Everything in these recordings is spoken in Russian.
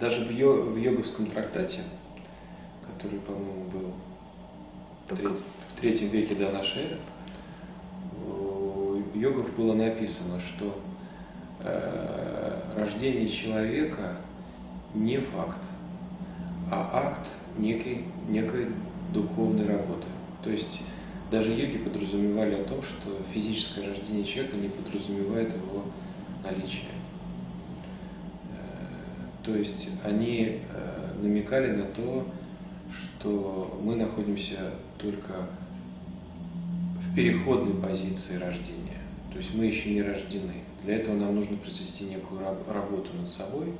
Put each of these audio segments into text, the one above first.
даже в, йо, в йоговском трактате, который, по-моему, был в, треть, в третьем веке до нашей эры, у йогов было написано, что э, рождение человека не факт, а акт некой, некой духовной работы. То есть даже йоги подразумевали о том, что физическое рождение человека не подразумевает его наличие. Э, то есть они э, намекали на то, что мы находимся только в переходной позиции рождения. То есть мы еще не рождены. Для этого нам нужно произвести некую работу над собой,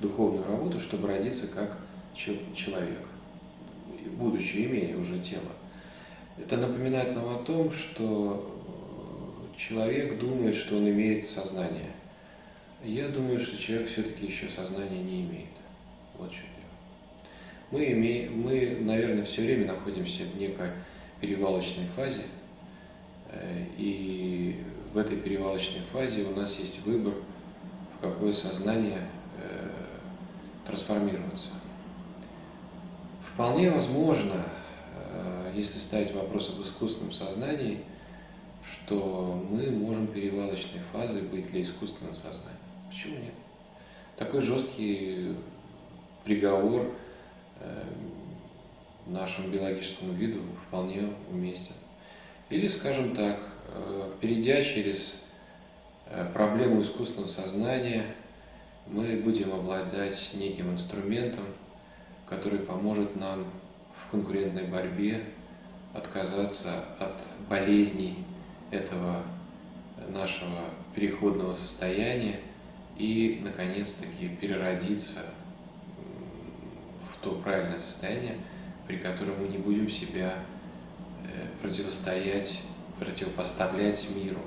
духовную работу, чтобы родиться как человек, будучи имея уже тело. Это напоминает нам о том, что человек думает, что он имеет сознание. Я думаю, что человек все-таки еще сознания не имеет. Вот что дело. Мы, имеем, мы, наверное, все время находимся в некой перевалочной фазе, э, и в этой перевалочной фазе у нас есть выбор, в какое сознание э, трансформироваться. Вполне возможно, э, если ставить вопрос об искусственном сознании, что мы можем перевалочной фазой быть для искусственного сознания. Почему нет? Такой жесткий приговор э, нашему биологическому виду вполне уместен. Или, скажем так, э, перейдя через проблему искусственного сознания, мы будем обладать неким инструментом, который поможет нам в конкурентной борьбе отказаться от болезней этого нашего переходного состояния и, наконец-таки, переродиться в то правильное состояние, при котором мы не будем себя э, противостоять, противопоставлять миру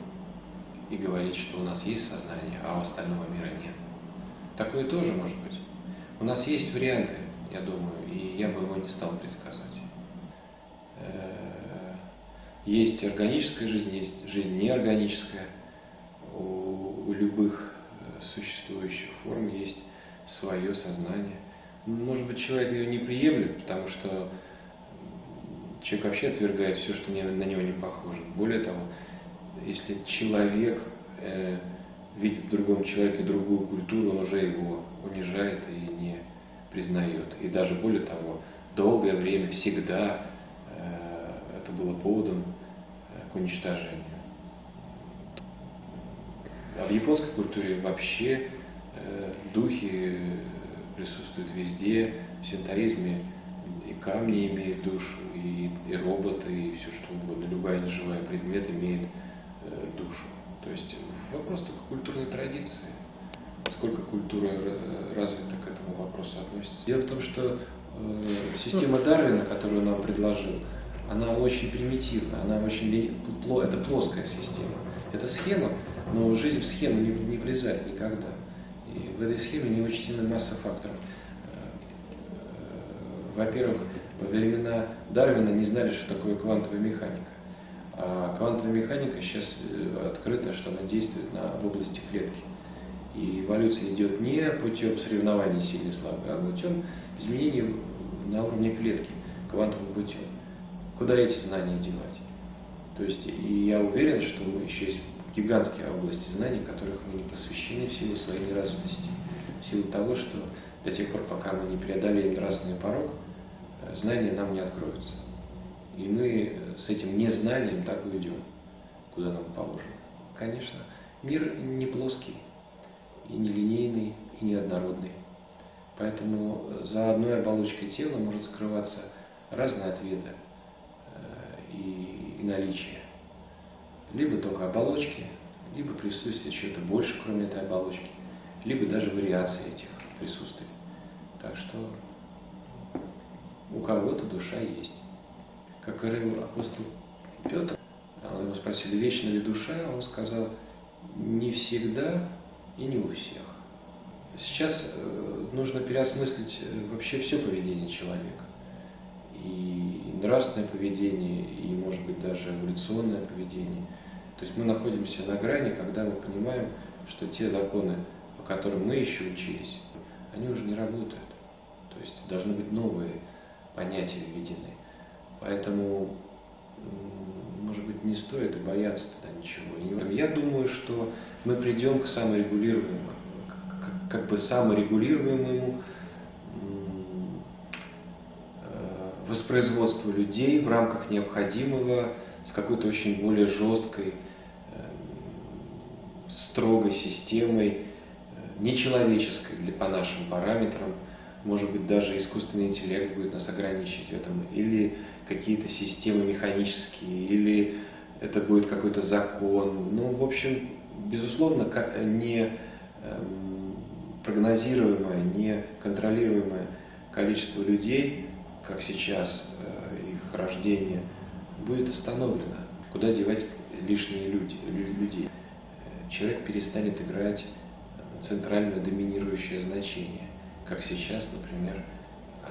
и говорить, что у нас есть сознание, а у остального мира нет. Такое тоже может быть. У нас есть варианты я думаю, и я бы его не стал предсказывать. Э, есть органическая жизнь, есть жизнь неорганическая. У, у любых существующих форм есть свое сознание. Может быть, человек ее не приемлет, потому что человек вообще отвергает все, что на него не похоже. Более того, если человек э, видит в другом человеке другую культуру, он уже его унижает и не признает. И даже более того, долгое время, всегда э, это было поводом к уничтожению. А в японской культуре вообще э, духи присутствуют везде, в синтоизме и камни имеют душу, и, и роботы, и все что угодно, любая неживая предмет имеет э, душу. То есть вопрос только культурной традиции насколько культура э, развита к этому вопросу относится. Дело в том, что э, система Дарвина, которую нам предложил, она очень примитивна, она очень это плоская система. Это схема, но жизнь в схему не, не влезает никогда. И в этой схеме не учтены масса факторов. Э, во-первых, во времена Дарвина не знали, что такое квантовая механика. А квантовая механика сейчас э, открыта, что она действует на, в области клетки. И эволюция идет не путем соревнований сильной и слабой, а путем изменений на уровне клетки, квантовым путем. Куда эти знания девать? То есть, и я уверен, что еще есть гигантские области знаний, которых мы не посвящены в силу своей неразвитости, в силу того, что до тех пор, пока мы не преодолеем нравственный порог, э, знания нам не откроются. И мы с этим незнанием так уйдем, куда нам положено. Конечно, мир не плоский, и нелинейный, и неоднородный. Поэтому э, за одной оболочкой тела может скрываться разные ответы э, и, и наличие. Либо только оболочки, либо присутствие чего-то больше, кроме этой оболочки, либо даже вариации этих присутствий. Так что у кого-то душа есть. Как говорил апостол Петр, а его спросили, вечна ли душа, он сказал, не всегда и не у всех. Сейчас э, нужно переосмыслить э, вообще все поведение человека. И нравственное поведение, и, может быть, даже эволюционное поведение. То есть мы находимся на грани, когда мы понимаем, что те законы, по которым мы еще учились, они уже не работают. То есть должны быть новые понятия введены. Поэтому, может быть, не стоит бояться тогда ничего. Я думаю, что мы придем к саморегулируемому, как бы саморегулируемому э, воспроизводству людей в рамках необходимого с какой-то очень более жесткой, э, строгой системой, э, нечеловеческой для, по нашим параметрам, может быть, даже искусственный интеллект будет нас ограничивать в этом, или какие-то системы механические, или это будет какой-то закон. Ну, в общем, безусловно, не эм, прогнозируемое, не контролируемое количество людей, как сейчас э, их рождение, будет остановлено. Куда девать лишние люди, людей? Человек перестанет играть центральное доминирующее значение как сейчас, например,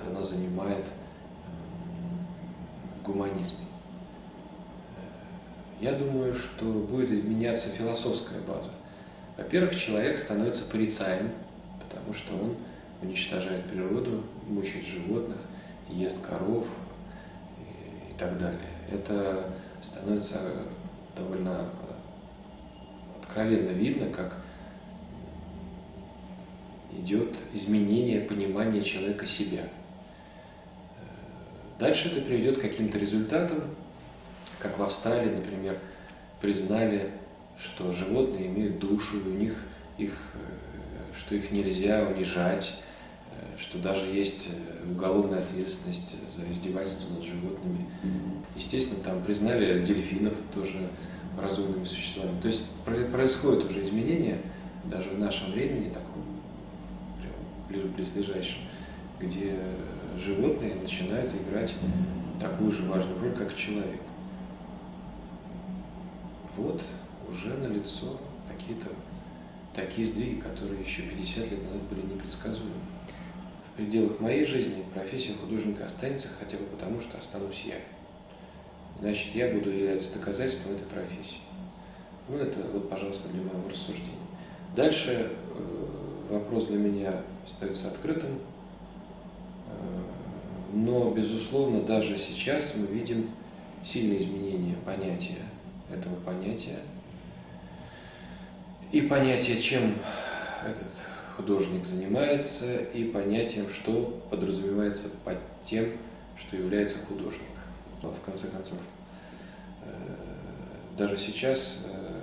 она занимает в гуманизме. Я думаю, что будет меняться философская база. Во-первых, человек становится порицаем, потому что он уничтожает природу, мучает животных, ест коров и так далее. Это становится довольно откровенно видно, как идет изменение понимания человека себя. Дальше это приведет к каким-то результатам, как в Австралии, например, признали, что животные имеют душу, и у них их, э, что их нельзя унижать, э, что даже есть э, уголовная ответственность за издевательство над животными. Естественно, там признали дельфинов тоже разумными существами. То есть происходят уже изменения даже в нашем времени таком близлежащим, где животные начинают играть такую же важную роль, как человек. Вот уже налицо какие-то такие сдвиги, которые еще 50 лет назад были непредсказуемы. Пределах моей жизни профессия художника останется хотя бы потому, что останусь я. Значит, я буду являться доказательством этой профессии. Ну, это вот, пожалуйста, для моего рассуждения. Дальше э, вопрос для меня остается открытым. Э, но, безусловно, даже сейчас мы видим сильные изменения понятия этого понятия. И понятие, чем этот художник занимается, и понятием, что подразумевается под тем, что является художник. Но в конце концов, э, даже сейчас э,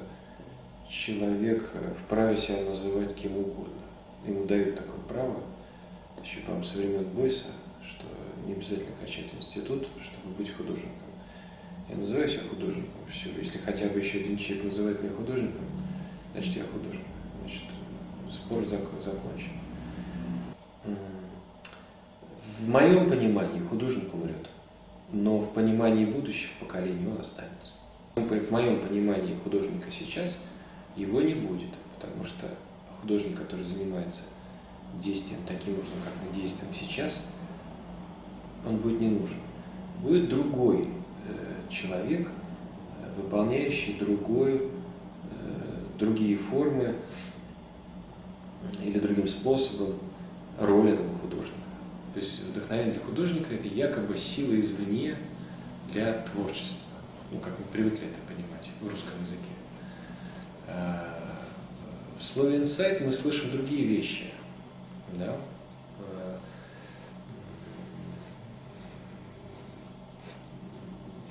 человек вправе себя называть кем угодно ему дают такое право, еще, по-моему, со времен Бойса, что не обязательно кончать институт, чтобы быть художником. Я называю себя художником, все. Если хотя бы еще один человек называет меня художником, значит, я художник. Значит, спор закончен. В моем понимании художник умрет, но в понимании будущих поколений он останется. В моем понимании художника сейчас его не будет, потому что художник, который занимается действием таким образом, как мы действуем сейчас, он будет не нужен. Будет другой э, человек, э, выполняющий другую, э, другие формы или другим способом роль этого художника. То есть вдохновение для художника это якобы сила извне для творчества. Ну, как мы привыкли это понимать в русском языке. А, в слове инсайт мы слышим другие вещи. Да? Э,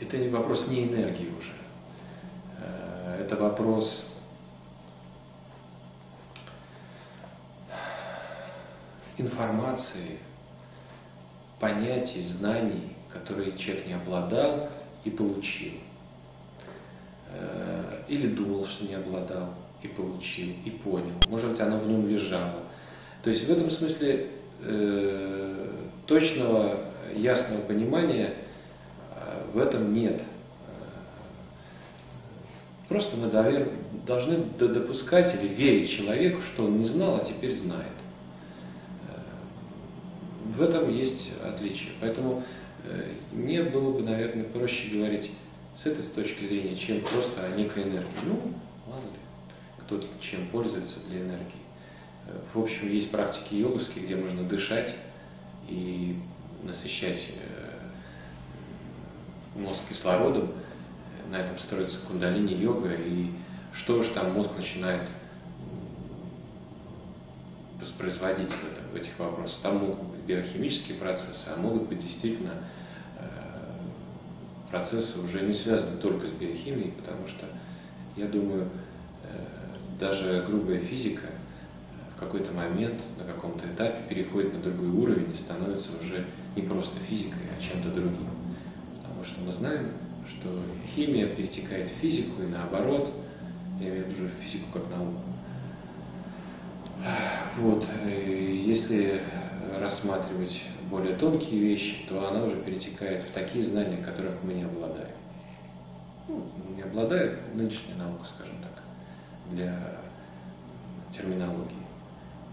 это не вопрос не энергии уже. Э, это вопрос информации, понятий, знаний, которые человек не обладал и получил. Э, или думал, что не обладал и получил, и понял. Может быть, оно в нем лежало. То есть в этом смысле э, точного, ясного понимания э, в этом нет. Просто мы должны допускать или верить человеку, что он не знал, а теперь знает. В этом есть отличие. Поэтому э, мне было бы, наверное, проще говорить с этой точки зрения, чем просто о некой энергии. Ну, мало ли кто чем пользуется для энергии. Э, в общем, есть практики йоговские, где можно дышать и насыщать э, мозг кислородом. На этом строится кундалини-йога, и что же там мозг начинает воспроизводить в, этом, в этих вопросах. Там могут быть биохимические процессы, а могут быть действительно процессы уже не связаны только с биохимией, потому что, я думаю, даже грубая физика в какой-то момент, на каком-то этапе переходит на другой уровень и становится уже не просто физикой, а чем-то другим. Потому что мы знаем, что химия перетекает в физику и наоборот, я имею в виду физику как науку. Вот, и если рассматривать более тонкие вещи, то она уже перетекает в такие знания, которых мы не обладаем. Ну, не обладает нынешняя наука, скажем так, для терминологии.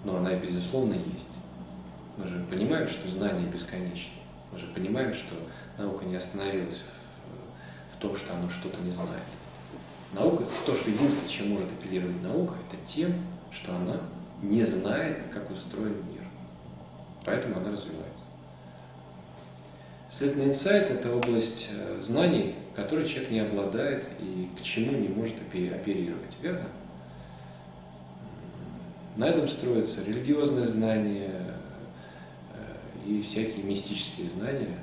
Но она, безусловно, есть. Мы же понимаем, что знание бесконечно. Мы же понимаем, что наука не остановилась в том, что она что-то не знает. Наука, то, что единственное, чем может апеллировать наука, это тем, что она не знает, как устроен мир. Поэтому она развивается. Следовательно, инсайт – это область э, знаний, которой человек не обладает и к чему не может оперировать. Верно? На этом строятся религиозные знания э, и всякие мистические знания.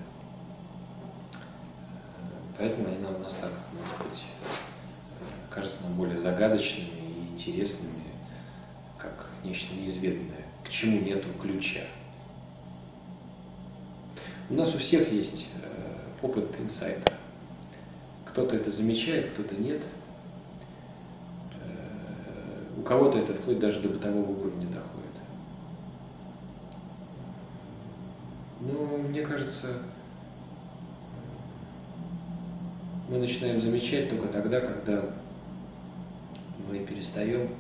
Поэтому они нам у нас так, может быть, э, кажутся нам более загадочными и интересными, как нечто неизведанное, к чему нету ключа. У нас у всех есть э, опыт инсайта. Кто-то это замечает, кто-то нет – у кого-то это вплоть даже до бытового уровня доходит. Но мне кажется, мы начинаем замечать только тогда, когда мы перестаем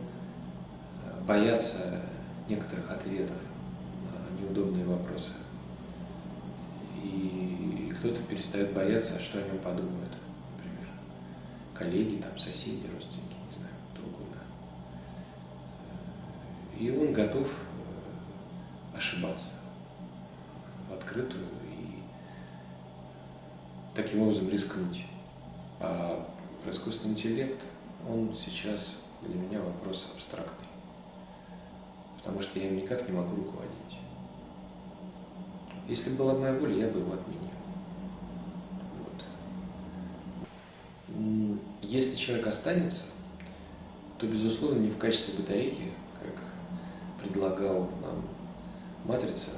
бояться некоторых ответов на неудобные вопросы. И кто-то перестает бояться, что о нем подумают, например. Коллеги, там, соседи, родственники, не знаю и он готов э, ошибаться в открытую и таким образом рискнуть. А про искусственный интеллект, он сейчас для меня вопрос абстрактный. Потому что я им никак не могу руководить. Если была моя воля, я бы его отменил. Вот. Если человек останется, то, безусловно, не в качестве батарейки, как предлагал нам «Матрица»,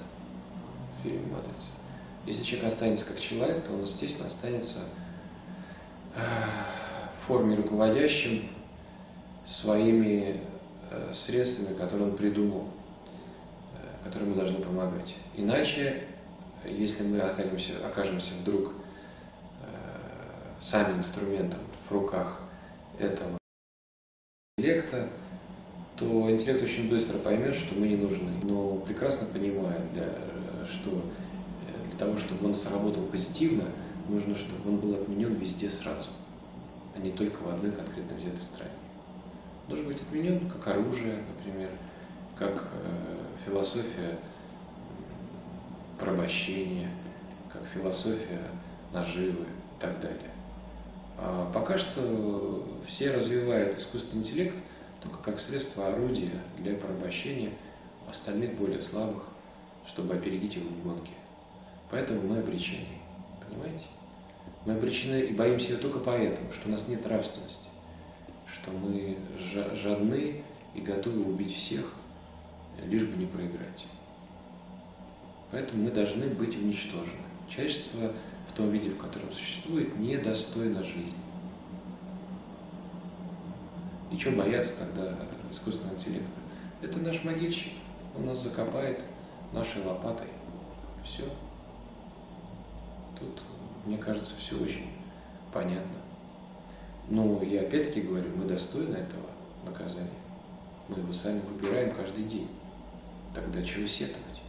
фильм «Матрица». Если человек останется как человек, то он, естественно, останется э, в форме руководящим своими средствами, которые он придумал, э, которые мы должны помогать. Иначе, если мы окажемся, окажемся вдруг сами инструментом в руках этого интеллекта, то интеллект очень быстро поймет, что мы не нужны, но прекрасно понимает, для, что э, для того, чтобы он сработал позитивно, нужно, чтобы он был отменен везде сразу, а не только в одной конкретно взятой стране. Должен быть отменен как оружие, например, как э, философия порабощения, как философия наживы и так далее. А пока что все развивают искусственный интеллект – только как средство орудия для порабощения остальных более слабых, чтобы опередить его в гонке. Поэтому мы обречены. Понимаете? Мы обречены и боимся ее только поэтому, что у нас нет нравственности, что мы жадны и готовы убить всех, лишь бы не проиграть. Поэтому мы должны быть уничтожены. Человечество в том виде, в котором существует, недостойно жизни. И что бояться тогда искусственного интеллекта? Это наш могильщик. Он нас закопает нашей лопатой. Все. Тут, мне кажется, все очень понятно. Но я опять-таки говорю, мы достойны этого наказания. Мы его сами выбираем каждый день. Тогда чего сетовать?